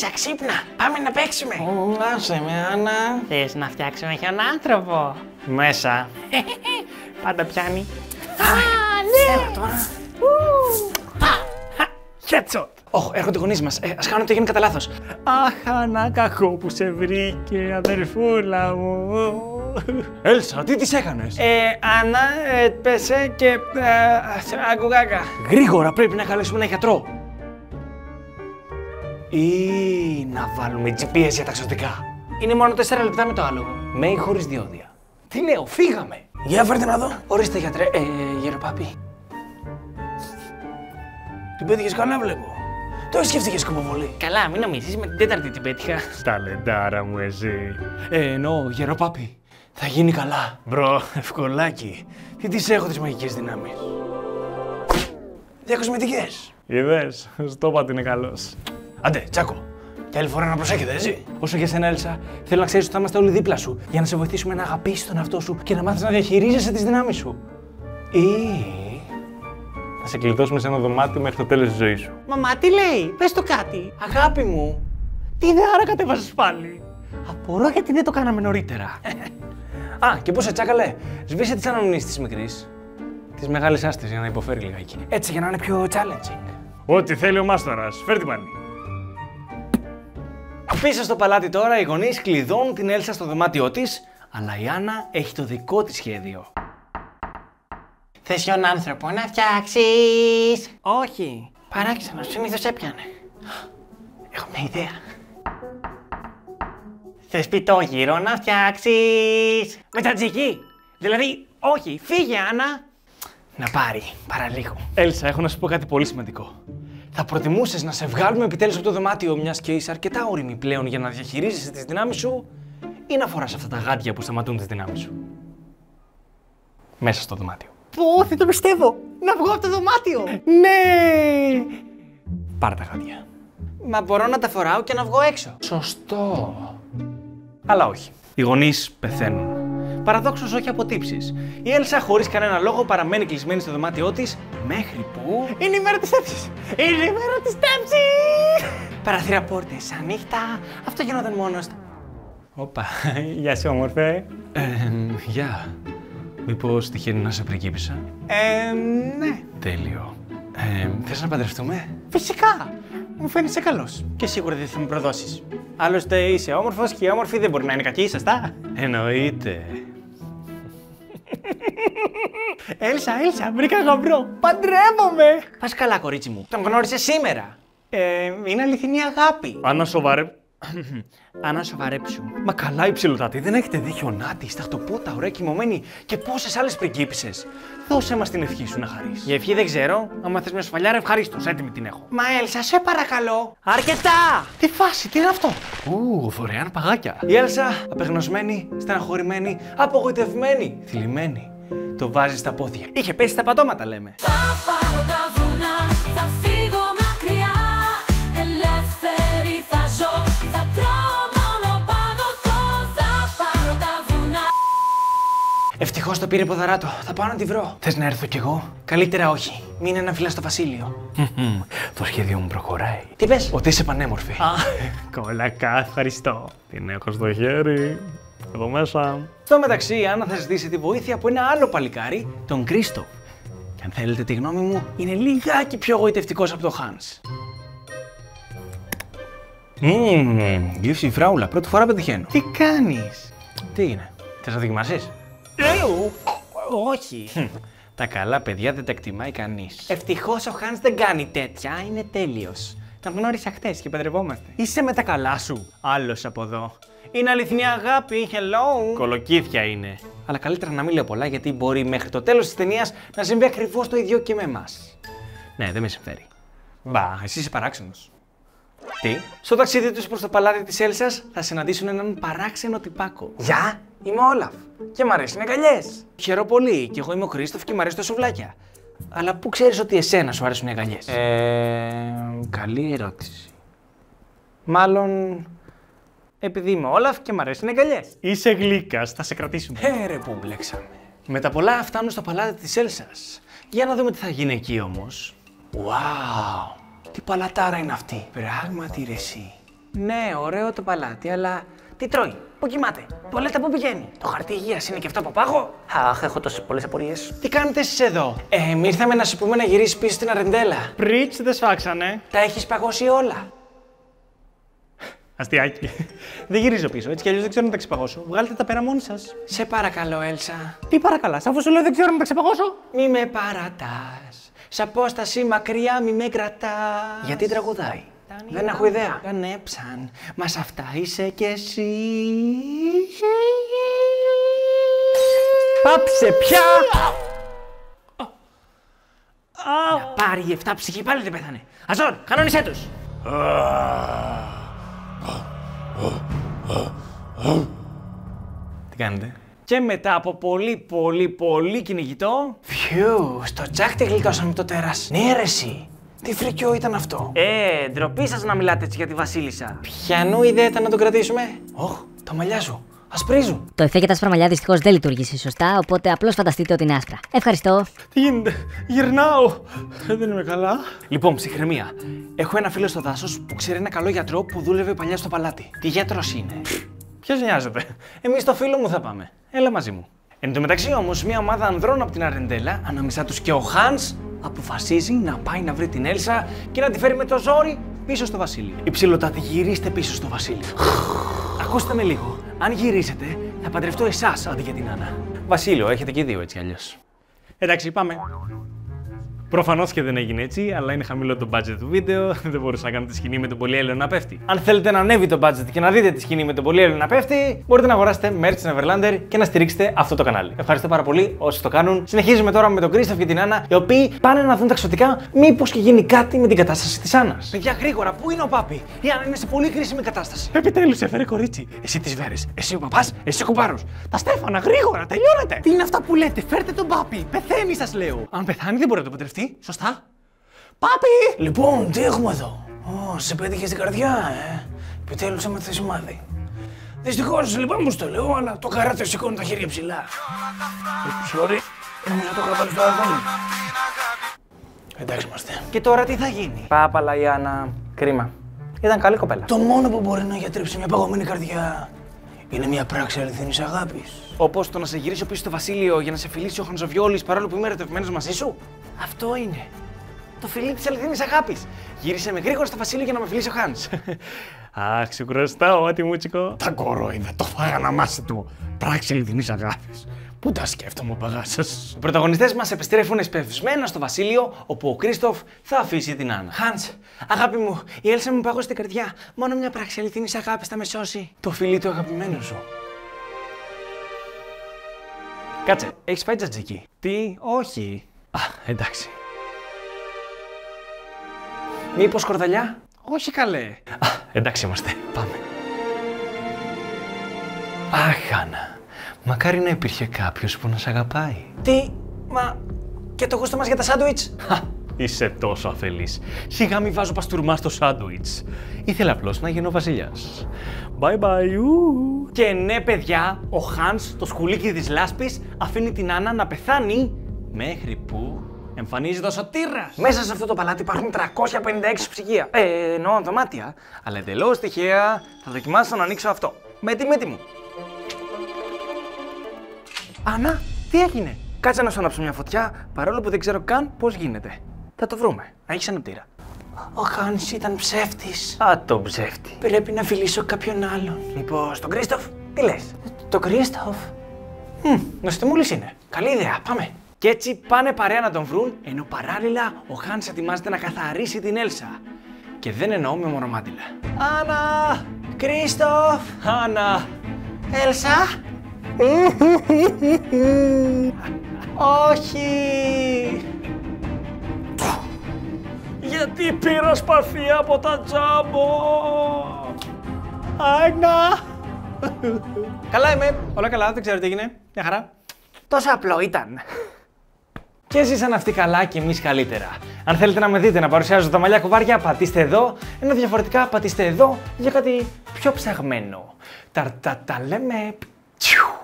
Έλσα, ξύπνα. Πάμε να παίξουμε. Άσε με, Άννα. Θες να φτιάξουμε άνθρωπο; Μέσα. Πάντα πιάνει. Α, ναι. τώρα. Headshot. Ωχ, έρχονται οι γονείς μας. Ε, ας κάνουμε ότι έγινε κατά λάθος. Αχ, Άννα, κακό που σε βρήκε, αδερφούλα μου. Έλσα, τι τις έκανες; Ε, Άννα, ε, πέσε και ε, αγκουγάκα. Γρήγορα πρέπει να καλέσουμε ένα γιατρό. Ή να βάλουμε GPS για τα εξωτικά. Είναι μόνο 4 λεπτά με το άλογο. Με ή χωρίς διόδια. Τι λέω, φύγαμε. Για φέρτε να δω. Ορίστε γιατρέ, ε, γεροπάπη. Την πέτυχες καλά βλέπω. Το σκέφτηκες σκοποβολή. Καλά, μην νομίζεις, με την τέταρτη την πέτυχα. Ταλεντάρα μου εσύ. Ε, εννοώ, γεροπάπη. Θα γίνει καλά. Μπρο, ευκολάκι. Τι τις έχω τις μαγικές δυνάμεις; Διακοσμητικές. Είδες, στο είπα ότι είναι καλός. Άντε, τσάκο. Και άλλη φορά να προσέχετε, έτσι. Όσο για σένα, Έλσα, θέλω να ξέρεις ότι θα είμαστε όλοι δίπλα σου για να σε βοηθήσουμε να αγαπήσεις τον εαυτό σου και να μάθεις να διαχειρίζεσαι τις δυνάμεις σου. Ή. Θα σε κλειδώσουμε σε ένα δωμάτιο μέχρι το τέλος της ζωής σου. Μαμά, τι λέει, πες το κάτι. Αγάπη μου, Τι ιδεάρα κατέβασες πάλι; απορώ γιατί δεν το κάναμε νωρίτερα. Α, και πώς σε τσάκαλε; Σβήσε τις αναμνήσεις της μικρής. Τη μεγάλη άστη για να υποφέρει λιγάκι. Έτσι για να είναι πιο challenging. Ό,τι θέλει ο μάστορας. Φέρ την πάλι. Πίσω στο παλάτι τώρα οι γονείς κλειδώνουν την Έλσα στο δωμάτιό της, αλλά η Άννα έχει το δικό της σχέδιο. Θες ποιον άνθρωπο να φτιάξεις; Όχι. Παράξενο, συνήθως έπιανε. Έχω μια ιδέα. Θες πιτόγυρο να φτιάξεις; Με τζατζική. Δηλαδή, όχι, φύγε Άννα. Να πάρει, παραλίγο. Έλσα, έχω να σου πω κάτι πολύ σημαντικό. Θα προτιμούσες να σε βγάλουμε επιτέλους από το δωμάτιο, μιας και είσαι αρκετά όρημη πλέον για να διαχειρίζεσαι τις δυνάμεις σου, ή να φοράς αυτά τα γάντια που σταματούν τις δυνάμεις σου; Μέσα στο δωμάτιο. Πω, δεν το πιστεύω. Να βγω από το δωμάτιο. Ναι! Πάρε τα γάντια. Μα μπορώ να τα φοράω και να βγω έξω. Σωστό. Αλλά όχι. Οι γονείς πεθαίνουν. Παραδόξως όχι από τύψει. Η Έλσα, χωρίς κανένα λόγο, παραμένει κλεισμένη στο δωμάτιό της μέχρι που; Είναι η μέρα της τέψης. Είναι η μέρα της τέψης. Παραθύρα πόρτες ανοιχτά. Αυτό γινόταν μόνος στο... Όπα. Γεια σου, όμορφε. Ε, γεια. Μήπως τυχαίνει να σε πριγκίπισσα. Ε, ναι. Τέλειο. Ε, θες να παντρευτούμε; Φυσικά. Μου φαίνεσαι καλός. Και σίγουρα δεν θα με προδώσεις. Άλλωστε είσαι όμορφος και οι όμορφοι δεν μπορεί να είναι κακοί, σωστά. Εννοείται. Έλσα, Έλσα, βρήκα γαμπρό. Παντρεύομαι. Πας καλά, κορίτσι μου. Τον γνώρισες σήμερα; Ε, είναι αληθινή αγάπη. Άννα σοβαρέ. Ανά σοβαρέψου. Μα καλά υψηλοτάτη, δεν έχετε δει χιονάτη, σταχτοπούτα, ωραία κοιμωμένη και πόσες άλλες πριγκίπισσες. Δώσε μας την ευχή σου να χαρίσει. Για ευχή δεν ξέρω. Άμα θες μια σφαλιάρα, ευχαρίστως. Έτοιμη την έχω. Μα Έλσα, σε παρακαλώ. Αρκετά! Τι φάση, τι είναι αυτό; Ου, δωρεάν παγάκια. Η Έλσα, απεγνωσμένη, στεναχωρημένη, απογοητευμένη, θλιμμένη. Το βάζεις στα πόδια. Είχε πέσει στα πατώματα, λέμε. Θα πάρω τα βουνά, θα φύγω μακριά Ελεύθερη θα ζω, θα τρώω μόνο παγωτό Θα πάρω τα βουνά Ευτυχώς το πήρε ποδαράτο. Θα πάω να τη βρω. Θες να έρθω κι εγώ; Καλύτερα όχι. Μην είναι να φυλά στο βασίλειο. το σχέδιο μου προχωράει. Τι πες; Ότι είσαι πανέμορφη. Α, Κολακά, ευχαριστώ. Την έχω στο χέρι. Εδώ μέσα. Στο μεταξύ, η Άννα θα ζητήσει τη βοήθεια από ένα άλλο παλικάρι, τον Κρίστο. Και αν θέλετε τη γνώμη μου, είναι λιγάκι πιο εγωιτευτικό από τον Χάνς. Μμμ, γεύση φράουλα, πρώτη φορά πετυχαίνω. τι κάνεις; Τι είναι, θες να δοκιμάσεις; Εου, όχι. Τα καλά παιδιά δεν τα εκτιμάει κανείς. Ευτυχώς ο Χάνς δεν κάνει τέτοια, είναι τέλειος. Τον γνώρισα χτες και παντρευόμαστε. Είσαι με τα καλά σου. Άλλος από εδώ. Είναι αληθινή αγάπη, hello. Κολοκύθια είναι. Αλλά καλύτερα να μην λέω πολλά γιατί μπορεί μέχρι το τέλος της ταινίας να συμβεί ακριβώς το ίδιο και με εμάς. Ναι, δεν με συμφέρει. Μπα, εσύ είσαι παράξενος. Τι; Στο ταξίδι τους προς το παλάτι της Έλσας θα συναντήσουν έναν παράξενο τυπάκο. Γεια, είμαι ο Όλαφ και μ' αρέσουν οι αγκαλιές. Χαίρομαι πολύ και εγώ είμαι ο Κρίστοφ και μ' αρέσουν τα σουβλάκια. Αλλά πού ξέρεις ότι εσένα σου αρέσουν οι αγκαλιές. Ε, καλή ερώτηση. Μάλλον επειδή είμαι ο Όλαφ και μ' αρέσουν οι αγκαλιές. Είσαι γλύκας, θα σε κρατήσουμε. Ε, ρε που μπλέξαμε. Με τα πολλά φτάνουν στο παλάτι της Έλσας. Για να δούμε τι θα γίνει εκεί όμως. Wow! Τι παλατάρα είναι αυτή. Πράγματι ρε εσύ. Ναι, ωραίο το παλάτι, αλλά τι τρώει, πού κοιμάται, τουαλέτα πού πηγαίνει; Το χαρτί υγείας είναι και αυτό από πάγο. Αχ, έχω τόσες πολλές απορίες. Τι κάνετε εσείς εδώ; Ε, εμεί ήρθαμε να σου πούμε να γυρίσεις πίσω στην Αρεντέλα. Πριτς δεν σφάξανε. Τα έχεις παγώσει όλα. Αστιάκι. δεν γυρίζω πίσω. Έτσι κι αλλιώς δεν ξέρω να τα ξεπαγώσω. Βγάλτε τα πέρα μόνοι σας. Σε παρακαλώ, Έλσα. Τι παρακαλάς, αφού σου λέω δεν ξέρω να τα ξεπαγώσω. Μη με παρατάς. Σ' απόσταση μακριά μη με κρατάς. Γιατί τραγουδάει; Δεν έχω ιδέα. Κανέψαν. Μας σε αυτά είσαι κι εσύ. Πάψε πια! Να πάρει η 7 ψυχή πάλι δεν πέθανε. Αζόρ, κανόνισέ τους. Τι κάνετε; Και μετά από πολύ πολύ πολύ κυνηγητό. Φιου, στο τσάκ γλιτώσαμε το τέρας. Ναι ρε εσύ. Τι φρικιό ήταν αυτό; Ε, ντροπή σας να μιλάτε έτσι για τη Βασίλισσα. Πιανού ιδέα ήταν να τον κρατήσουμε; Όχ, τα μαλλιά σου. Ασπρίζουν. Το εφέ και τα άσπρα μαλλιά δυστυχώς δεν λειτουργήσε σωστά, οπότε απλώς φανταστείτε ότι είναι άσπρα. Ευχαριστώ. Τι γίνεται, γυρνάω. Ε, δεν είμαι καλά. Λοιπόν, ψυχραιμία. Έχω ένα φίλο στο δάσος που ξέρει ένα καλό γιατρό που δούλευε παλιά στο παλάτι. Τι γιατρός είναι; Ποιος νοιάζεται; Εμείς στο φίλο μου θα πάμε. Έλα μαζί μου. Εν τω μεταξύ όμως, μια ομάδα ανδρών από την Αρεντέλα, ανάμεσά τους και ο Χάνς, αποφασίζει να πάει να βρει την Έλσα και να τη φέρει με το ζόρι πίσω στο Βασίλειο. Υψηλοτάτη, γυρίστε πίσω στο Βασίλειο. Ακούστε με λίγο. Αν γυρίσετε, θα παντρευτώ εσάς αντί για την Άννα. Βασίλειο, έχετε και δύο έτσι κι αλλιώς. Εντάξει, πάμε. Προφανώς και δεν έγινε έτσι, αλλά είναι χαμηλό το budget του βίντεο. Δεν μπορούσα να κάνω τη σκηνή με τον πολυέλαιο να πέφτει. Αν θέλετε να ανέβει το budget και να δείτε τη σκηνή με τον πολυέλαιο να πέφτει, μπορείτε να αγοράσετε merch Neverlander και να στηρίξετε αυτό το κανάλι. Ευχαριστώ πάρα πολύ όσοι το κάνουν. Συνεχίζουμε τώρα με τον Κρίστοφ και την Άννα, οι οποίοι πάνε να δουν τα εξωτικά, μήπως και γίνει κάτι με την κατάσταση της Άννας. Παιδιά, γρήγορα, πού είναι ο Πάπη; Η Άννα είναι σε πολύ κρίσιμη κατάσταση. Επιτέλου έφερε κορίτσι. Εσύ τις βέρες. Εσύ ο παπάς, εσύ ο κουμπάρος. Τα Στέφανα, γρήγορα, τελειώνεται. Τι είναι αυτά που λέτε, φέρτε τον πάπη. Πεθαίνει, σας λέω. Αν πεθάνει, δεν μπορεί να το παντρευτεί. Σωστά. Πάπη! Λοιπόν, τι έχουμε εδώ; Ω, σε πέτυχε στην καρδιά, ε. Επιτέλους έμαθε σημάδι. Δυστυχώς, λυπάμαι που στο λέω, αλλά το καράτε σηκώνει τα χέρια ψηλά. Ε, Sorry, νόμιζα το κατάλαβα στο αδόνι. Εντάξει είμαστε. Και τώρα τι θα γίνει; Πάπαλα η Άννα. Κρίμα. Ήταν καλή κοπέλα. Το μόνο που μπορεί να γιατρέψει μια παγωμένη καρδιά είναι μια πράξη αληθινής αγάπης. Όπως το να σε γυρίσω πίσω στο Βασίλειο για να σε φιλήσει ο Χανζοβιόλης παρόλο που είμαι ερωτευμένος μαζί σου. Αυτό είναι. Το φιλί της αληθινή αγάπης. Γύρισε με γρήγορα στο Βασίλειο για να με φιλήσει ο Χάνς. Αχ, σου χρωστάω, ό,τι μουτσικό. Τα κορόιδα, το φάγανα μάσα του. Πράξη αληθινή αγάπης. Πού τα σκέφτομαι, παγάσα. Οι πρωταγωνιστές μας επιστρέφουν εσπευσμένα στο Βασίλειο, όπου ο Κρίστοφ θα αφήσει την Άννα. Χάνς, αγάπη μου, η Έλσα μου πάγωσε την καρδιά. Μόνο μια πράξη αληθινή αγάπης θα με σώσει. Το φιλί του αγαπημένου σου. Κάτσε, έχεις φάει τζατζίκι; Τι, όχι. Α, εντάξει. Μήπως κορδαλιά; Όχι καλέ. Α, εντάξει είμαστε. Πάμε. Αχ, Άννα. Μακάρι να υπήρχε κάποιος που να σε αγαπάει. Τι, μα και το γούστο μας για τα σάντουιτς; Χα, είσαι τόσο αφελής. Σιγά μη βάζω παστούρμα στο σάντουιτς. Ήθελα απλώς να γίνω βασιλιάς. Bye bye. ου. Και ναι, παιδιά, ο Χάνς, το σκουλίκι της λάσπης, αφήνει την Άννα να πεθάνει μέχρι που εμφανίζεται ο Σωτήρας. Μέσα σε αυτό το παλάτι υπάρχουν 356 ψυγεία. Ε, εννοώ δωμάτια. Αλλά εντελώς τυχαία θα δοκιμάσω να ανοίξω αυτό. Με τη μύτη μου. Άννα, τι έγινε; Κάτσε να σου ανάψω μια φωτιά, παρόλο που δεν ξέρω καν πώς γίνεται. Θα το βρούμε. Να έχεις αναπτήρα. Ο Χάν ήταν ψεύτης. Α, το ψεύτη. Πρέπει να φιλήσω κάποιον άλλον. Μήπω τον Κρίστοφ, τι λες; Το Κρίστοφ. Μμ, νοστιμούλη είναι. Καλή ιδέα, πάμε. Και έτσι πάνε παρέα να τον βρουν, ενώ παράλληλα ο Χάνς ετοιμάζεται να καθαρίσει την Έλσα. Και δεν εννοώ με μονομάτιλα. Άννα! Κρίστοφ. Άννα! Έλσα. Όχι. Γιατί πήρα σπαθί από τα τζάμπο; Άννα! καλά είμαι. Όλα καλά, δεν ξέρω τι έγινε. Μια χαρά. Τόσο απλό ήταν. Και ζήσαν αυτοί καλά και εμείς καλύτερα. Αν θέλετε να με δείτε να παρουσιάζω τα μαλλιά κουβάρια, πατήστε εδώ, ενώ διαφορετικά πατήστε εδώ για κάτι πιο ψαγμένο. Τα τα τα λέμε. Τσιου.